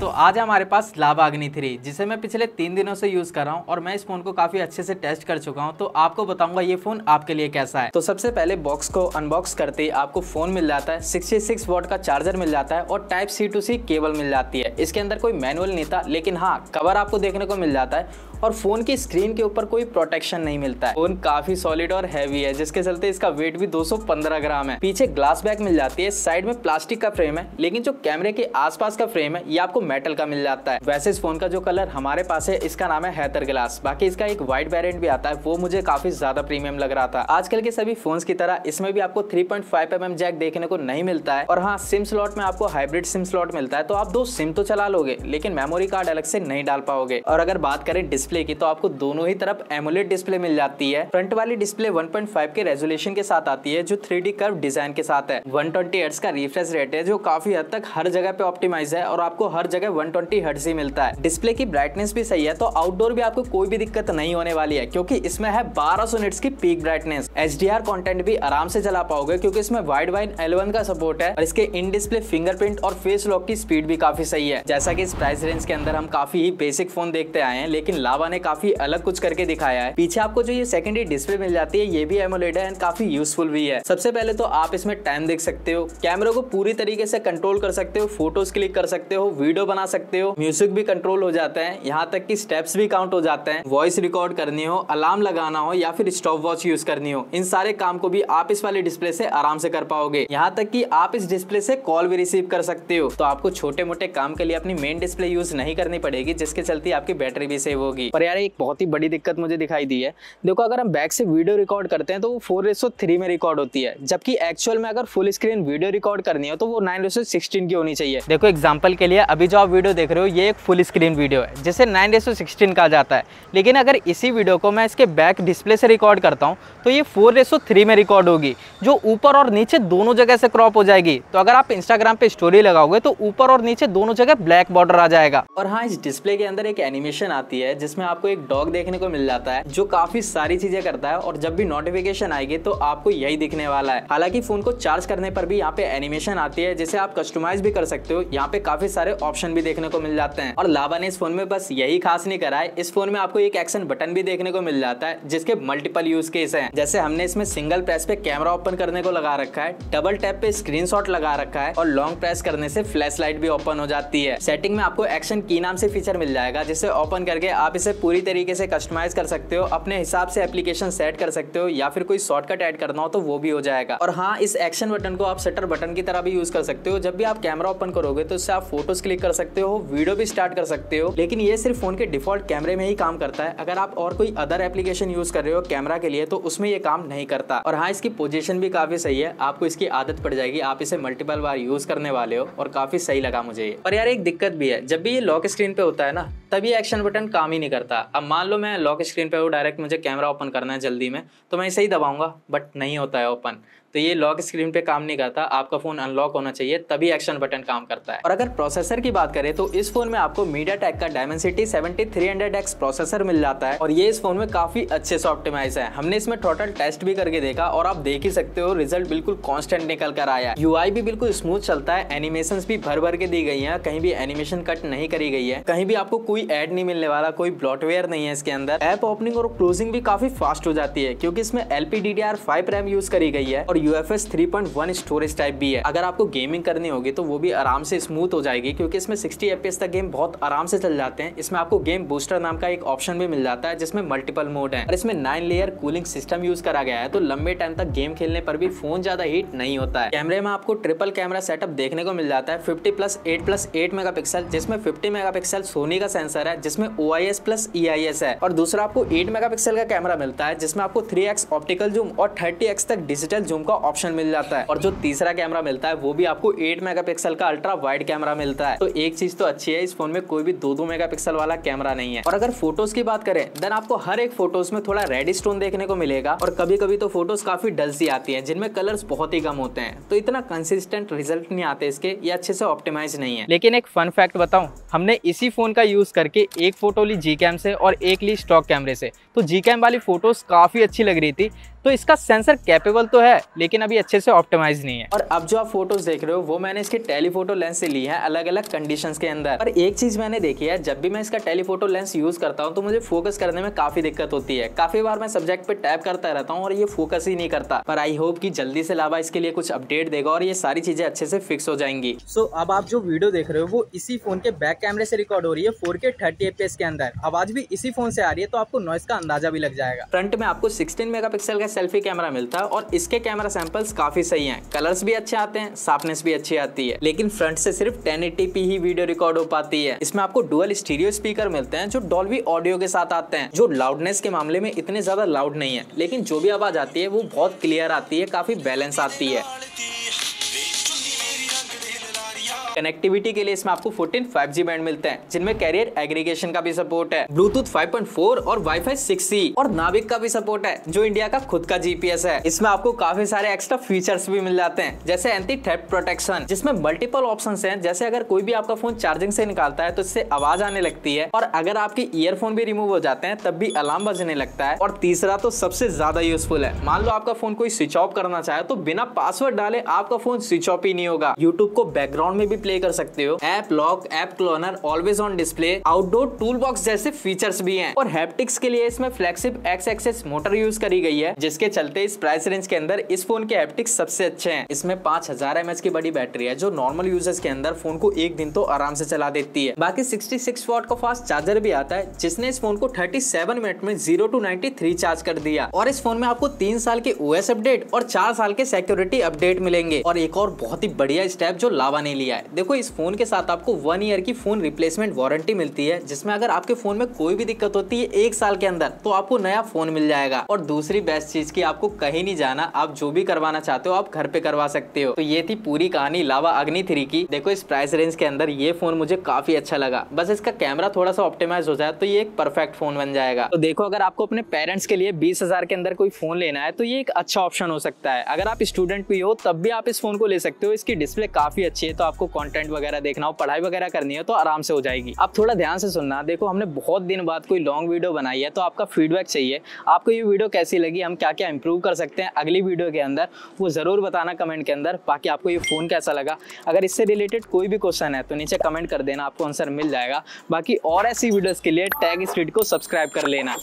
तो आज है हमारे पास लावा अग्नि थ्री, जिसे मैं पिछले तीन दिनों से यूज़ कर रहा हूँ और मैं इस फ़ोन को काफ़ी अच्छे से टेस्ट कर चुका हूँ। तो आपको बताऊँगा ये फ़ोन आपके लिए कैसा है। तो सबसे पहले बॉक्स को अनबॉक्स करते ही आपको फ़ोन मिल जाता है 66 वोट का चार्जर मिल जाता है और type C to C cable मिल जाती है। इसके अंदर कोई मैनुअल नहीं था, लेकिन हाँ कवर आपको देखने को मिल जाता है और फ़ोन की स्क्रीन के ऊपर कोई प्रोटेक्शन नहीं मिलता है। फ़ोन काफ़ी सॉलिड और हैवी है, जिसके चलते इसका वेट भी 215 ग्राम है। पीछे ग्लास बैग मिल जाती है साइड में प्लास्टिक का फ्रेम है, लेकिन जो कैमरे के आसपास का फ्रेम है, ये आपको मेटल का मिल जाता है। वैसे इस फ़ोन का जो कलर हमारे पास है, इसका नाम है हैथर ग्लास बाकी इसका एक व्हाइट वेरियंट भी आता है, वो मुझे काफ़ी ज़्यादा प्रीमियम लग रहा था। आजकल के सभी फ़ोन की तरह, इसमें भी आपको थ्री पॉइंट जैक देखने को नहीं मिलता है। और हाँ सिम स्लॉट में आपको हाइब्रिड सिम स्लॉट मिलता है तो आप दो सिम तो चला लोगे, लेकिन मेमोरी कार्ड अलग से नहीं डाल पाओगे। और अगर बात करें की तो आपको दोनों ही तरफ़ एमोलेट डिस्प्ले मिल जाती है। फ्रंट वाली डिस्प्ले 1.5 के रेजोल्यूशन के साथ आती है, जो थ्री डी कर्व डिज़ाइन के साथ है। 120 ट्वेंटी का रिफ्रेश रेट है, जो काफ़ी हद तक हर जगह पे ऑप्टिमाइज है और आपको हर जगह 120 ट्वेंटी ही मिलता है। डिस्प्ले की ब्राइटनेस भी सही है तो आउटडोर भी आपको कोई भी दिक्कत नहीं होने वाली है, क्योंकि इसमें है बारह सौ की पीक ब्राइटनेस एच कंटेंट भी आराम से चला पाओगे, क्योंकि इसमें वाइड वाइन एलेवन का सपोर्ट है और इसके इन डिस्प्ले फिंगरप्रिंट और फेस लॉक की स्पीड भी काफ़ी सही है। जैसा की इस प्राइस रेंज के अंदर हम काफ़ी ही बेसिक फ़ोन देखते आए हैं, लेकिन लावा ने काफ़ी अलग कुछ करके दिखाया है। पीछे आपको जो ये सेकेंडरी डिस्प्ले मिल जाती है, ये भी एमोलेड है एंड काफ़ी यूजफुल भी है। सबसे पहले तो आप इसमें टाइम देख सकते हो। कैमरे को पूरी तरीके से कंट्रोल कर सकते हो फ़ोटोज़ क्लिक कर सकते हो वीडियो बना सकते हो। म्यूज़िक भी कंट्रोल हो जाता है। यहाँ तक की स्टेप्स भी काउंट हो जाते हैं। वॉइस रिकॉर्ड करनी हो अलार्म लगाना हो या फिर स्टॉप वॉच यूज़ करनी हो, इन सारे काम को भी आप इस वाले डिस्प्ले से आराम से कर पाओगे। यहाँ तक की आप इस डिस्प्ले से कॉल भी रिसीव कर सकते हो। तो आपको छोटे मोटे काम के लिए अपनी मेन डिस्प्ले यूज़ नहीं करनी पड़ेगी, जिसके चलते आपकी बैटरी भी सेव होगी। पर यार एक बहुत ही बड़ी दिक्कत मुझे दिखाई दी है। देखो, अगर हम बैक से वीडियो रिकॉर्ड करते हैं तो वो फोर रेसो थ्री में रिकॉर्ड होती है। जबकि एक्चुअल में अगर फुल स्क्रीन वीडियो रिकॉर्ड करनी हो तो वो नाइन रेसो सिक्सटीन की होनी चाहिए। देखो एग्ज़ाम्पल के लिए अभी जो आप वीडियो देख रहे हो, ये एक फुल स्क्रीन वीडियो है, जिसे नाइन रेसो सिक्सटीन कहा जाता है। लेकिन अगर इसी वीडियो को मैं इसके बैक डिस्प्ले से रिकॉर्ड करता हूँ तो ये फोर रेसो थ्री में रिकॉर्ड होगी, जो ऊपर और नीचे दोनों जगह से क्रॉप हो जाएगी। तो अगर आप इंस्टाग्राम पे स्टोरी लगाओगे तो ऊपर और नीचे दोनों जगह ब्लैक बॉर्डर आ जाएगा। और हाँ इस डिस्प्ले के अंदर एक एनिमेशन आती है, जिसमें आपको एक डॉग देखने को मिल जाता है, जो काफ़ी सारी चीज़ें करता है और जब भी नोटिफिकेशन आएगी तो आपको यही दिखने वाला है। हालाँकि फ़ोन को चार्ज करने पर भी यहाँ पे एनिमेशन आती है, जिसे आप कस्टमाइज भी कर सकते हो। यहाँ पे काफ़ी सारे ऑप्शन भी देखने को मिल जाते हैं। और लावा ने इस फ़ोन में बस यही खास नहीं करा है, इस फ़ोन में आपको एक एक्शन बटन भी देखने को मिल जाता है, जिसके मल्टीपल यूज़ केस है। जैसे हमने इसमें सिंगल प्रेस पे कैमरा ओपन करने को लगा रखा है डबल टैप पे स्क्रीन लगा रखा है और लॉन्ग प्रेस करने से फ्लैश लाइट भी ओपन हो जाती है। सेटिंग में आपको एक्शन की नाम से फीचर मिल जाएगा, जिसे ओपन करके आप इसे पूरी तरीके से कस्टमाइज कर सकते हो, अपने हिसाब से एप्लीकेशन सेट कर सकते हो, या फिर कोई शॉर्टकट ऐड करना हो तो वो भी हो जाएगा। और हाँ इस एक्शन बटन को आप शटर बटन की तरह भी यूज़ कर सकते हो। जब भी आप कैमरा ओपन करोगे तो इससे आप फ़ोटोज़ क्लिक कर सकते हो वीडियो भी स्टार्ट कर सकते हो। लेकिन ये सिर्फ़ फ़ोन के डिफ़ॉल्ट कैमरे में ही काम करता है। अगर आप और कोई अदर एप्लीकेशन यूज़ कर रहे हो कैमरा के लिए तो उसमें ये काम नहीं करता। और हाँ इसकी पोजिशन भी काफ़ी सही है। आपको इसकी आदत पड़ जाएगी। आप इसे मल्टीपल बार यूज़ करने वाले हो और काफ़ी सही लगा मुझे और यार, एक दिक्कत भी है। जब भी ये लॉक स्क्रीन पे होता है ना, तभी एक्शन बटन काम ही नहीं अब मान लो मैं लॉक स्क्रीन पे वो डायरेक्ट मुझे कैमरा ओपन करना है जल्दी में तो मैं इसे ही दबाऊँगा बट नहीं होता है ओपन तो ये लॉक स्क्रीन पे काम नहीं करता, आपका फ़ोन अनलॉक होना चाहिए, तभी एक्शन बटन काम करता है। और अगर प्रोसेसर की बात करें तो इस फ़ोन में आपको मीडिया टेक का डायमेंसिटी सेवेंटी प्रोसेसर मिल जाता है। और ये इस फ़ोन में काफ़ी अच्छे से ऑप्टिमाइज है। हमने इसमें टोटल टेस्ट भी करके देखा और आप देख ही सकते हो रिज़ल्ट बिल्कुल कॉन्स्टेंट निकल कर आया यू भी बिल्कुल स्मूथ चलता है। एनिमेशन भी भर भर के दी गई है। कहीं भी एनिमेशन कट नहीं करी गई है। कहीं भी आपको कोई एड नहीं मिलने वाला, कोई ब्लॉटवेयर नहीं है इसके अंदर। ऐप ओपनिंग और क्लोजिंग भी काफ़ी फास्ट हो जाती है, क्योंकि इसमें एलपी डी रैम यूज़ करी गई है। और यूएफएस थ्री 3.1 स्टोरेज टाइप भी है। अगर आपको गेमिंग करनी होगी तो वो भी आराम से स्मूथ हो जाएगी, क्योंकि इसमें 60 एफपीएस तक गेम बहुत आराम से चल जाते हैं। इसमें आपको गेम बूस्टर नाम का एक ऑप्शन भी मिल जाता है, जिसमें मल्टीपल मोड है। और इसमें nine layer cooling system use करा गया है तो लंबे टाइम तक गेम खेलने पर भी फ़ोन ज़्यादा हीट नहीं होता है। कैमरे में आपको ट्रिपल कैमरा सेटअप देखने को मिल जाता है fifty plus eight plus eight megapixel जिसमें फिफ्टी मेगा पिक्सल सोनी का सेंसर है, जिसमें O I S plus E I S है। और दूसरा आपको एट मेगा पिक्सल का कैमरा मिलता है, जिसमें आपको थ्री एक्स ऑप्टिकल जूम और थर्टी एक्स तक डिजिटल जूम का ऑप्शन मिल जाता है। और जो तीसरा कैमरा मिलता है, वो भी आपको 8 मेगापिक्सल का अल्ट्रा वाइड कैमरा मिलता है। तो एक चीज़ तो अच्छी है, इस फ़ोन में कोई भी दो दो मेगापिक्सल वाला कैमरा नहीं है। और अगर फ़ोटोज़ की बात करें देन आपको हर एक फ़ोटोज़ में थोड़ा रेड स्टोन देखने को मिलेगा। और कभी कभी तो फ़ोटोज़ काफ़ी डल सी आती है, जिनमें कलर्स बहुत ही कम होते हैं। तो इतना कंसिस्टेंट रिज़ल्ट नहीं आते इसके, ये अच्छे से ऑप्टिमाइज नहीं है। लेकिन एक फन फैक्ट बताऊँ, हमने इसी फ़ोन का यूज़ करके एक फ़ोटो ली जी कैम से और एक ली स्टॉक कैमरे से। तो जी कैम वाली फ़ोटोज़ काफ़ी अच्छी लग रही थी तो इसका सेंसर कैपेबल तो है लेकिन अभी अच्छे से ऑप्टिमाइज नहीं है। और अब जो आप फ़ोटोज़ देख रहे हो वो मैंने इसके टेलीफोटो लेंस से ली है अलग अलग कंडीशन के अंदर। पर एक चीज़ मैंने देखी है जब भी मैं इसका टेलीफोटो लेंस यूज़ करता हूँ तो मुझे फोकस करने में काफ़ी दिक्कत होती है। काफ़ी बार मैं सब्जेक्ट पे टैप करता रहता हूँ और ये फोकस ही नहीं करता। पर आई होप की जल्दी से लावा इसके लिए कुछ अपडेट देगा और ये सारी चीज़ें अच्छे से फिक्स हो जाएँगी। सो so, अब आप जो वीडियो देख रहे हो वो इसी फ़ोन के बैक कैमरे से रिकॉर्ड हो रही है फोर के थर्टी एफ़ के अंदर। आवाज़ भी इसी फ़ोन से आ रही है तो आपको नॉइस का अंदाज़ा भी लग जाएगा। फ्रंट में आपको 16 मेगापिक्सल का सेल्फी कैमरा मिलता है और इसके कैमरा सैंपल्स काफ़ी सही हैं। कलर्स भी अच्छे आते हैं साफनेस भी अच्छी आती है। लेकिन फ्रंट से सिर्फ़ 1080p ही वीडियो रिकॉर्ड हो पाती है। इसमें आपको डुअल स्टीरियो स्पीकर मिलते हैं, जो डॉल्वी ऑडियो के साथ आते हैं, जो लाउडनेस के मामले में इतने ज़्यादा लाउड नहीं है। लेकिन जो भी आवाज़ आती है, वो बहुत क्लियर आती है, काफ़ी बैलेंस आती है। कनेक्टिविटी के लिए इसमें आपको 14 5G बैंड मिलते हैं, जिनमें कैरियर एग्रीगेशन का भी सपोर्ट है ब्लूटूथ 5.4 और वाईफाई 6E और नाविक का भी सपोर्ट है, जो इंडिया का खुद का जीपीएस है। इसमें आपको काफ़ी सारे एक्स्ट्रा फीचर्स भी मिल जाते हैं, जैसे एंटी थेफ्ट प्रोटेक्शन जिसमें मल्टीपल ऑप्शन है। जैसे अगर कोई भी आपका फ़ोन चार्जिंग से निकालता है तो इससे आवाज़ आने लगती है, और अगर आपके ईयरफोन भी रिमूव हो जाते हैं, तब भी अलार्म बजने लगता है, और तीसरा तो सबसे ज़्यादा यूजफुल है। मान लो आपका फ़ोन कोई स्विच ऑफ़ करना चाहे तो बिना पासवर्ड डाले आपका फ़ोन स्विच ऑफ़ ही नहीं होगा। यूट्यूब को बैकग्राउंड में भी प्ले कर सकते हो। App lock app cloner always on display outdoor tool box जैसे फीचर्स भी हैं। और हैप्टिक्स के लिए इसमें flexible X axis motor use करी गई है, जिसके चलते इस प्राइस रेंज के अंदर इस फ़ोन के हैप्टिक्स सबसे अच्छे हैं। इसमें पाँच हज़ार की बड़ी बैटरी है, जो नॉर्मल यूज़र्स के अंदर फ़ोन को एक दिन तो आराम से चला देती है। बाकी सिक्सटी सिक्स वॉट का फास्ट चार्जर भी आता है, जिसने इस फ़ोन को थर्टी सेवन मिनट में zero to ninety three charge कर दिया। और इस फ़ोन में आपको तीन साल के ओएस अपडेट और चार साल के सिक्योरिटी अपडेट मिलेंगे। और एक और बहुत ही बढ़िया स्टेप जो लावा नहीं लिया है देखो, इस फ़ोन के साथ आपको वन ईयर की फ़ोन रिप्लेसमेंट वारंटी मिलती है, जिसमें अगर आपके फ़ोन में कोई भी दिक्कत होती है एक साल के अंदर तो आपको नया फ़ोन मिल जाएगा। और दूसरी बेस्ट चीज़ की आपको कहीं नहीं जाना, आप जो भी करवाना चाहते हो, आप घर पे करवा सकते हो। तो ये थी पूरी कहानी लावा अग्नि थ्री की। देखो, इस प्राइस रेंज के अंदर ये फ़ोन मुझे काफ़ी अच्छा लगा। बस इसका कैमरा थोड़ा सा ऑप्टिमाइज हो जाए तो ये एक परफेक्ट फ़ोन बन जाएगा। तो देखो, अगर आपको अपने पेरेंट्स के लिए बीस के अंदर कोई फ़ोन लेना है तो ये एक अच्छा ऑप्शन हो सकता है। अगर आप स्टूडेंट भी हो, तब भी आप इस फ़ोन को ले सकते हो। इसकी डिस्प्ले काफ़ी अच्छी है तो आपको कंटेंट वगैरह देखना हो पढ़ाई वगैरह करनी हो तो आराम से हो जाएगी। आप थोड़ा ध्यान से सुनना। देखो, हमने बहुत दिन बाद कोई लॉन्ग वीडियो बनाई है तो आपका फीडबैक चाहिए। आपको ये वीडियो कैसी लगी? हम क्या क्या इंप्रूव कर सकते हैं अगली वीडियो के अंदर, वो ज़रूर बताना कमेंट के अंदर, बाकी आपको ये फ़ोन कैसा लगा। अगर इससे रिलेटेड कोई भी क्वेश्चन है तो नीचे कमेंट कर देना, आपको आंसर मिल जाएगा। बाकी और ऐसी वीडियोज़ के लिए टैग स्ट्रीट को सब्सक्राइब कर लेना।